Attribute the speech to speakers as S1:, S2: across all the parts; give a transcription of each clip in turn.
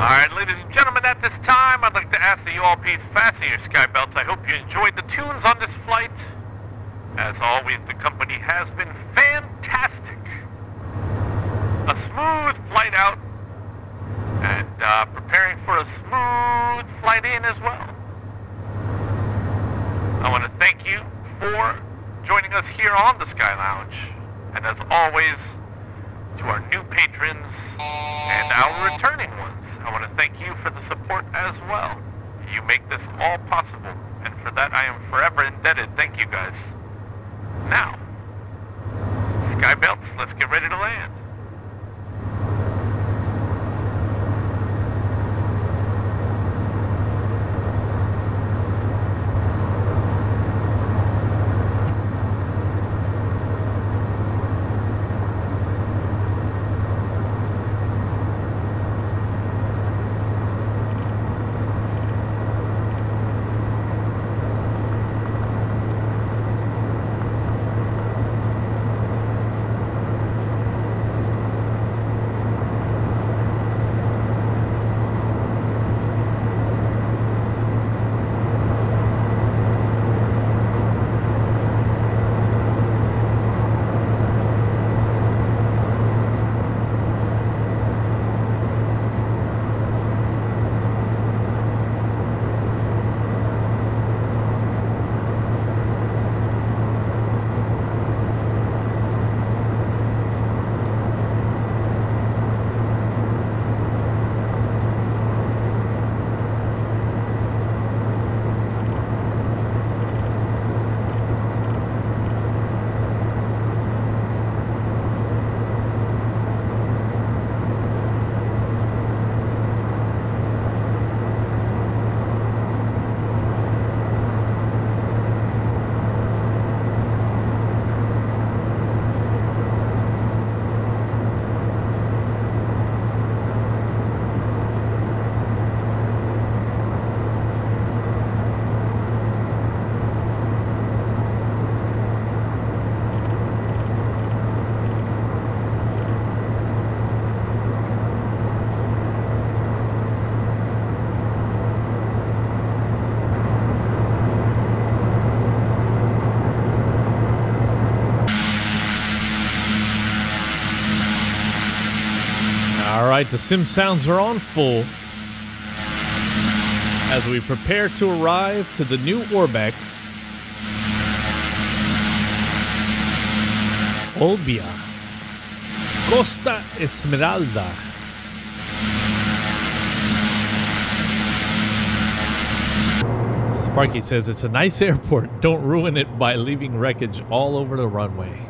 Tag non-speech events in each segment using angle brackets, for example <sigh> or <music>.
S1: Alright, ladies and gentlemen, at this time, I'd like to ask that you all please fasten your sky belts. I hope you enjoyed the tunes on this flight. As always, the company has been fantastic. A smooth flight out, and uh, preparing for a smooth flight in as well. I want to thank you for joining us here on the Sky Lounge. And as always, to our new patrons and our returning ones, I want to thank you for the support as well. You make this all possible, and for that I am forever indebted. Thank you guys. Now, Sky Belts, let's get ready to land.
S2: Right, the sim sounds are on full as we prepare to arrive to the new ORBX. Olbia. Costa Smeralda. Sparky says it's a nice airport. Don't ruin it by leaving wreckage all over the runway.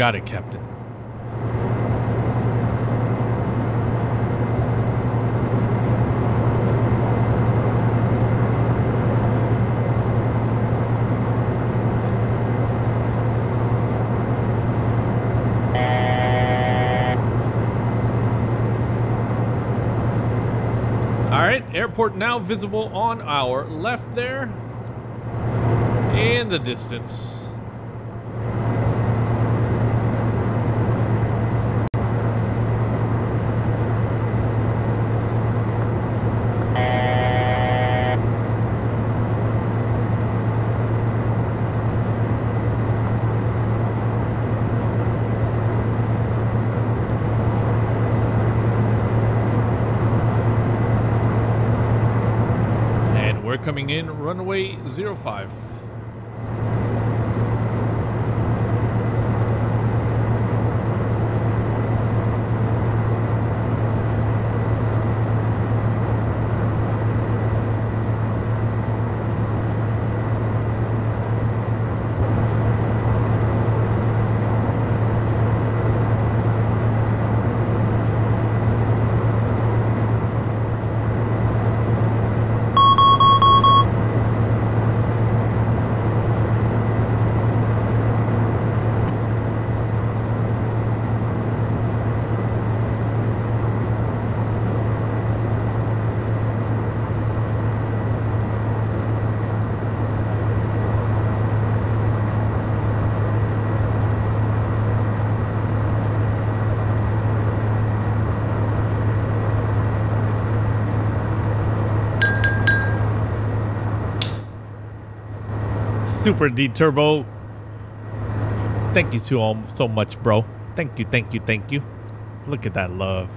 S2: Got it, Captain. All right, airport now visible on our left there. In the distance. And we're coming in runway 05.
S1: Super D Turbo. Thank you so, um, so much, bro. Thank you, thank you, thank you. Look at that love.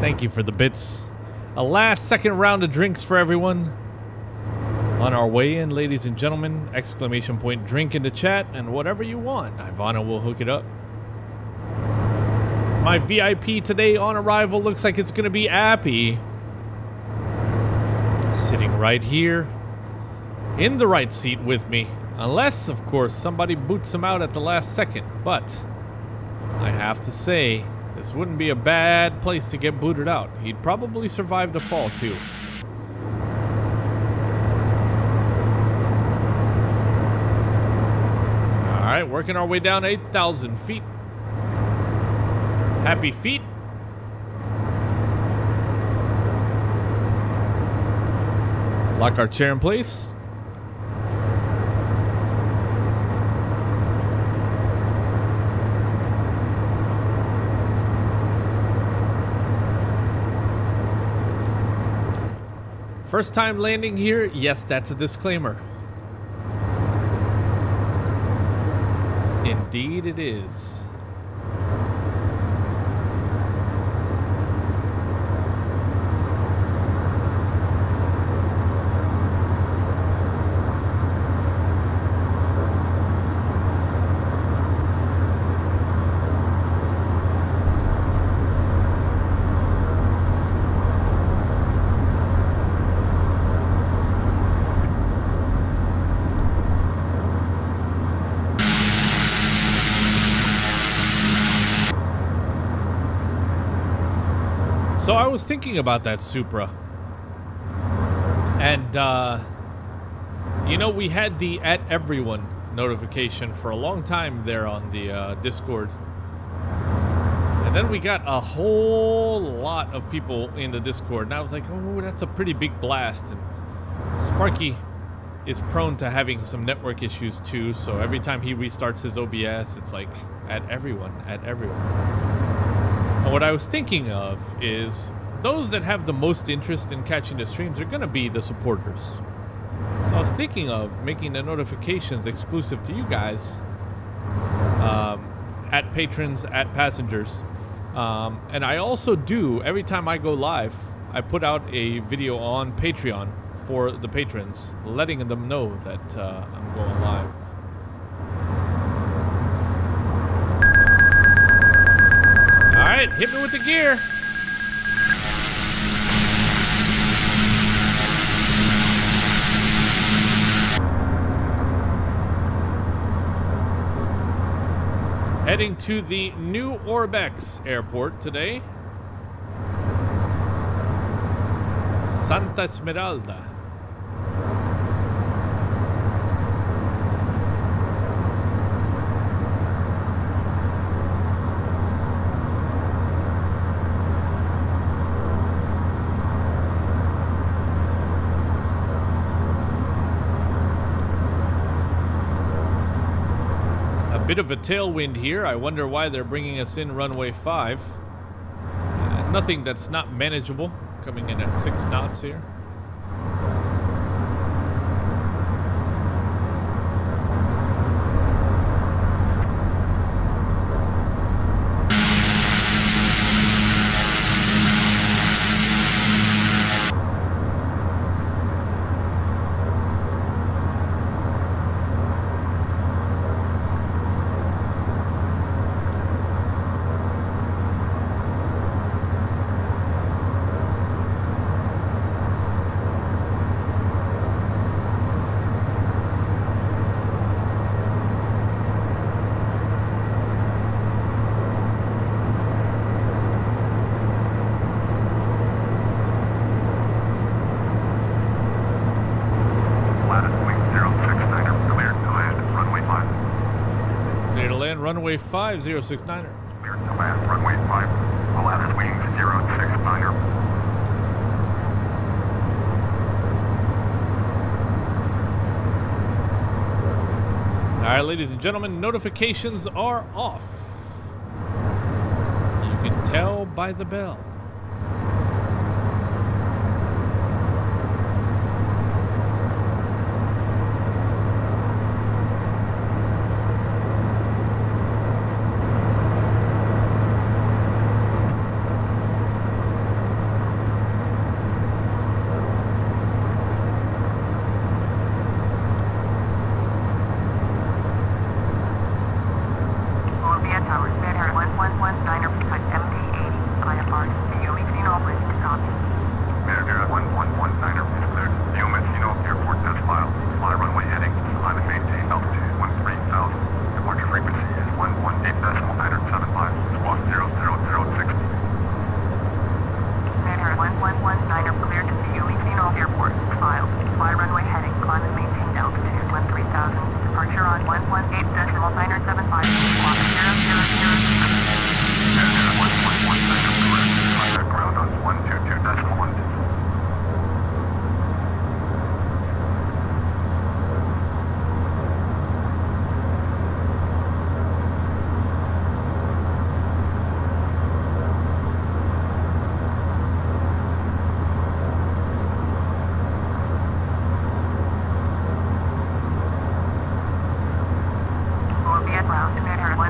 S1: Thank you for the bits. A last second round of drinks for everyone. On our way in, ladies and gentlemen, exclamation point drink in the chat and whatever you want. Ivana will hook it up. My VIP today on arrival looks like it's going to be Appy. Sitting right here in the right seat with me. Unless, of course, somebody boots him out at the last second. But I have to say, this wouldn't be a bad place to get booted out. He'd probably survive the fall, too. Alright, working our way down 8,000 feet. Happy feet. Lock our chair in place. First time landing here? Yes, that's a disclaimer. Indeed it is. So I was thinking about that Supra. And, uh, you know, we had the at everyone notification for a long time there on the uh, Discord. And then we got a whole lot of people in the Discord. And I was like, oh, that's a pretty big blast. And Sparky is prone to having some network issues too. So every time he restarts his OBS, it's like at everyone, at everyone. What I was thinking of is those that have the most interest in catching the streams are going to be the supporters. So I was thinking of making the notifications exclusive to you guys um, at patrons, at passengers. Um, and I also do, every time I go live, I put out a video on Patreon for the patrons, letting them know that uh, I'm going live. Alright, hit me with the gear. Heading to the new ORBX airport today. Santa Esmeralda. Bit of a tailwind here. I wonder why they're bringing us in runway 5. Uh, nothing that's not manageable. Coming in at 6 knots here. Clear to land runway 5069er.
S3: Clear to land runway 5, Aladdin wings 069er.
S1: Alright, ladies and gentlemen, notifications are off. You can tell by the bell.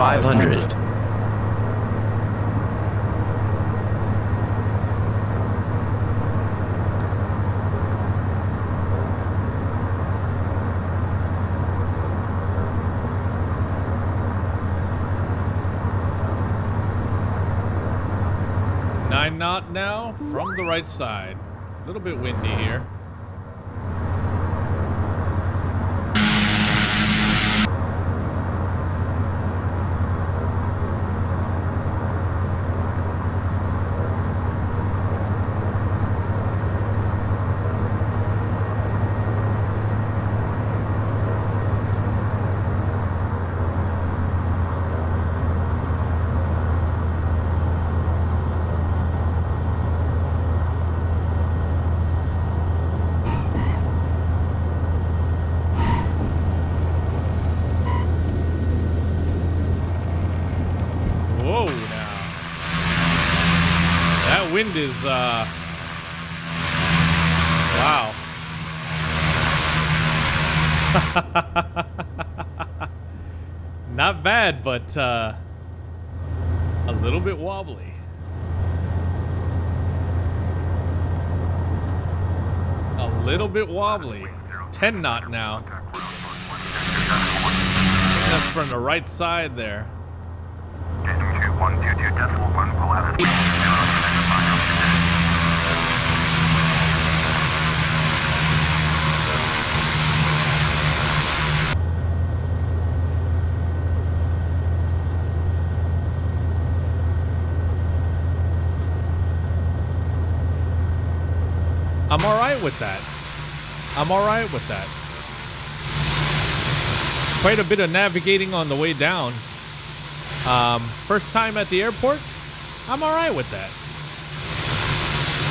S4: 500.
S1: Nine knot now from the right side. A little bit windy here. Is uh Wow. <laughs> Not bad, but uh a little bit wobbly. A little bit wobbly. 10 knot now. That's from the right side there. I'm all right with that. I'm all right with that. Quite a bit of navigating on the way down. Um, first time at the airport, I'm all right with that.